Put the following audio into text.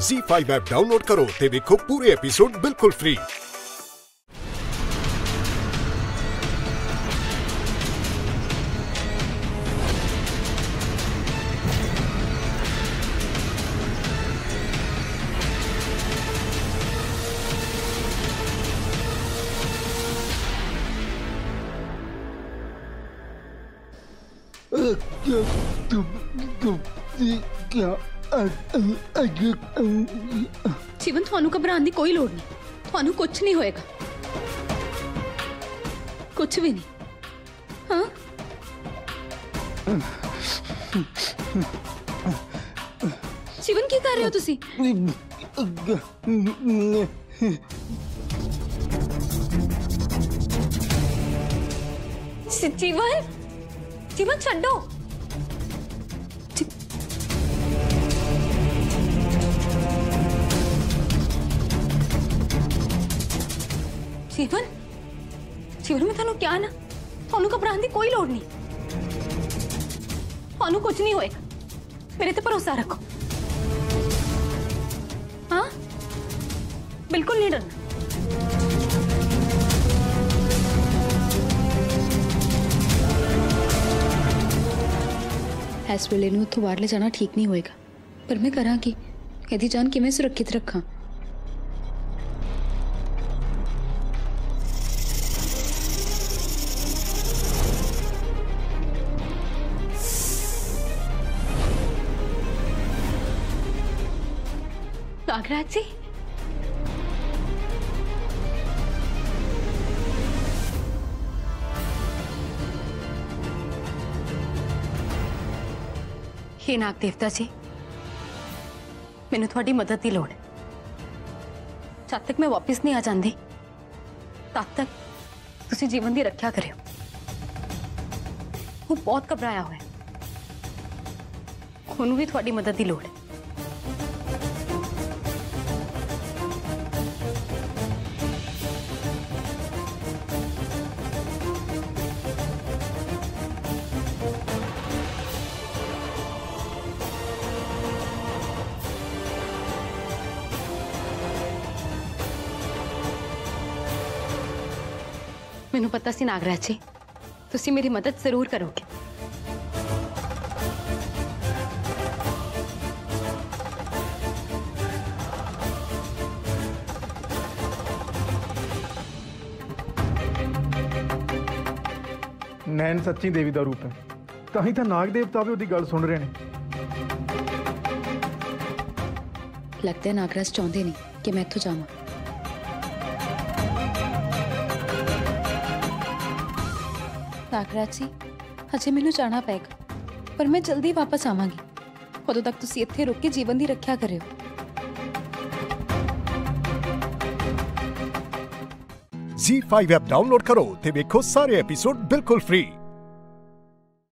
Z5 app download करो ते देखो पूरे एपिसोड बिल्कुल फ्री क्या ਜੀਵਨ ਤੁਹਾਨੂੰ ਘਬਰਾਉਣ ਦੀ ਕੋਈ ਲੋੜ ਨਹੀਂ ਤੁਹਾਨੂੰ ਕੁਝ ਨਹੀਂ ਹੋਏਗਾ ਕੁਝ ਵੀ ਨਹੀਂ ਹਾਂ ਜੀਵਨ ਕੀ ਕਰ ਰਹੇ ਹੋ ਤੁਸੀਂ ਜ- ਜੀਵਨ ਜੀਵਨ ਛੱਡੋ ਜੀਵਨ ਜੀਵਨ ਮੈਂ ਤੁਹਾਨੂੰ ਕਿਹਾ ਨਾ ਤੁਹਾਨੂੰ ਘਬਰਾਉਣ ਦੀ ਕੋਈ ਲੋੜ ਨਹੀਂ ਤੁਹਾਨੂੰ ਕੁਝ ਨਹੀਂ ਹੋਏਗਾ ਮੇਰੇ ਤੇ ਭਰੋਸਾ ਰੱਖੋ ਹਾਂ ਬਿਲਕੁਲ ਨਹੀਂ ਡਰਨਾ ਇਸ ਵੇਲੇ ਨੂੰ ਉੱਥੋਂ ਬਾਹਰ ਲੈ ਜਾਣਾ ਠੀਕ ਨਹੀਂ ਹੋਏਗਾ ਪਰ ਮੈਂ ਕਰਾਂ ਕੀ ਇਹਦੀ ਜਾਨ ਕਿਵੇਂ ਸੁਰੱਖਿਅਤ ਰੱਖਾਂ नागराज जी हे नाग देवता जी ਮੈਨੂੰ ਤੁਹਾਡੀ ਮਦਦ ਦੀ ਲੋੜ ਹੈ ਜਦ ਤੱਕ ਮੈਂ ਵਾਪਸ ਨਹੀਂ ਆ ਜਾਂਦੀ ਤਦ ਤੱਕ ਤੁਸੀਂ ਜੀਵਨ ਦੀ ਰੱਖਿਆ ਕਰਿਓ ਉਹ ਬਹੁਤ ਘਬਰਾਇਆ ਹੋਇਆ ਹੈ ਉਹਨੂੰ ਵੀ ਤੁਹਾਡੀ ਮਦਦ ਦੀ ਲੋੜ ਹੈ ਮੈਨੂੰ ਪਤਾ ਸੀ ਨਾਗਰਾਜ ਜੀ ਤੁਸੀਂ ਮੇਰੀ ਮਦਦ ਜ਼ਰੂਰ ਕਰੋਗੇ ਨੈਣ ਸੱਚੀ ਦੇਵੀ ਦਾ ਰੂਪ ਹੈ ਤਾਂ ਹੀ ਤਾਂ ਨਾਗ ਦੇਵਤਾ ਵੀ ਉਹਦੀ ਗੱਲ ਸੁਣ ਰਹੇ ਨੇ ਲੱਗਦਾ ਹੈ ਨਾਗਰਾਜ ਚਾਹੁੰਦੇ ਨਹੀਂ ਕਿ ਮੈਂ ਇੱਥੋਂ ਜਾਵਾਂ ਨਾਗਰਾਜ ਜੀ ਅਜੇ ਮੈਨੂੰ ਜਾਣਾ ਪਏਗਾ, ਪਰ ਮੈਂ ਜਲਦੀ ਵਾਪਸ ਆਵਾਂਗੀ। ਉਦੋਂ ਤੱਕ ਤੁਸੀਂ ਇੱਥੇ ਰੁਕ ਕੇ ਜੀਵਨ ਦੀ ਰੱਖਿਆ ਕਰਿਓ। Z5 ਐਪ ਡਾਊਨਲੋਡ ਕਰੋ ਤੇ ਵੇਖੋ ਸਾਰੇ ਐਪੀਸੋਡ ਬਿਲਕੁਲ ਫ੍ਰੀ